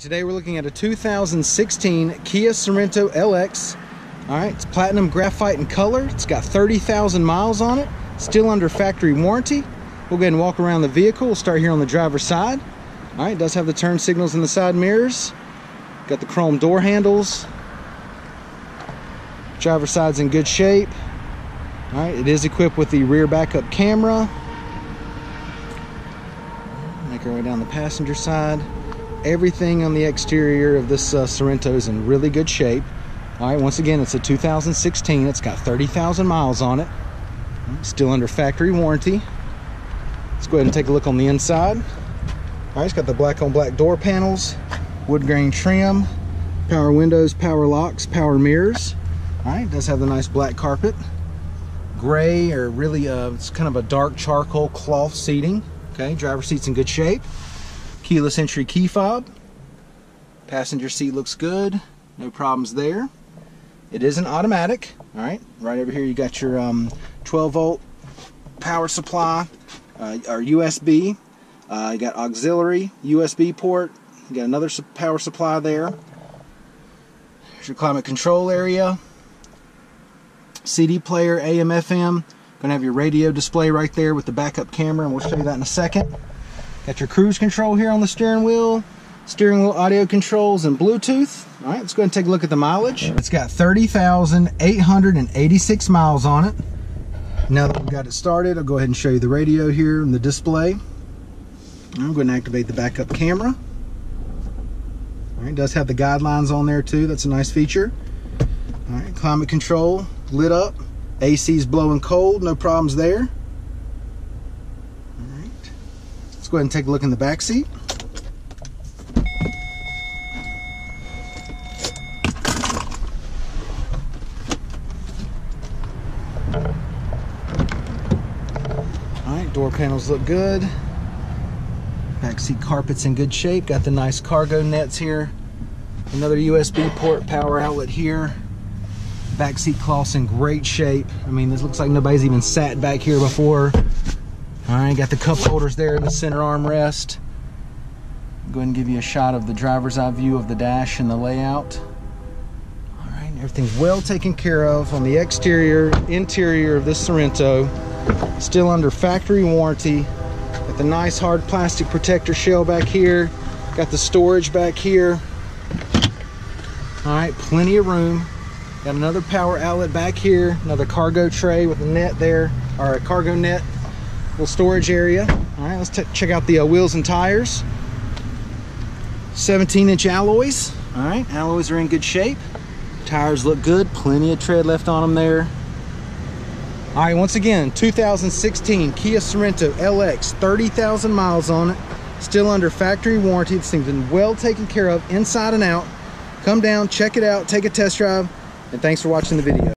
today we're looking at a 2016 Kia Sorento LX. All right, it's platinum graphite in color. It's got 30,000 miles on it. Still under factory warranty. We'll go ahead and walk around the vehicle. We'll start here on the driver's side. All right, does have the turn signals in the side mirrors. Got the chrome door handles. Driver's side's in good shape. All right, it is equipped with the rear backup camera. Make our way down the passenger side. Everything on the exterior of this uh, Sorento is in really good shape. All right, once again, it's a 2016. It's got 30,000 miles on it. Still under factory warranty. Let's go ahead and take a look on the inside. All right, it's got the black on black door panels, wood grain trim, power windows, power locks, power mirrors. All right, does have the nice black carpet. Gray or really, uh, it's kind of a dark charcoal cloth seating. Okay, driver seat's in good shape. Keyless entry key fob. Passenger seat looks good. No problems there. It is an automatic. All right, right over here you got your um, 12 volt power supply, uh, or USB. Uh, you got auxiliary USB port. You got another power supply there. There's your climate control area. CD player, AM, FM. Gonna have your radio display right there with the backup camera, and we'll show you that in a second. Got your cruise control here on the steering wheel, steering wheel audio controls, and Bluetooth. All right, let's go ahead and take a look at the mileage. It's got 30,886 miles on it. Now that we've got it started, I'll go ahead and show you the radio here and the display. I'm going to activate the backup camera. All right, it does have the guidelines on there too. That's a nice feature. All right, climate control lit up. AC's blowing cold, no problems there. All right, let's go ahead and take a look in the back seat. All right, door panels look good. Back seat carpet's in good shape. Got the nice cargo nets here. Another USB port power outlet here. Back seat cloth's in great shape. I mean, this looks like nobody's even sat back here before. All right, got the cup holders there in the center armrest. Go ahead and give you a shot of the driver's eye view of the dash and the layout. All right, everything's well taken care of on the exterior, interior of this Sorento. Still under factory warranty. Got the nice hard plastic protector shell back here. Got the storage back here. All right, plenty of room. Got another power outlet back here. Another cargo tray with a net there, or a cargo net. Little storage area. All right, let's check out the uh, wheels and tires. 17 inch alloys. All right, alloys are in good shape. Tires look good. Plenty of tread left on them there. All right, once again, 2016 Kia Sorento LX, 30,000 miles on it. Still under factory warranty. This thing's been well taken care of inside and out. Come down, check it out, take a test drive, and thanks for watching the video.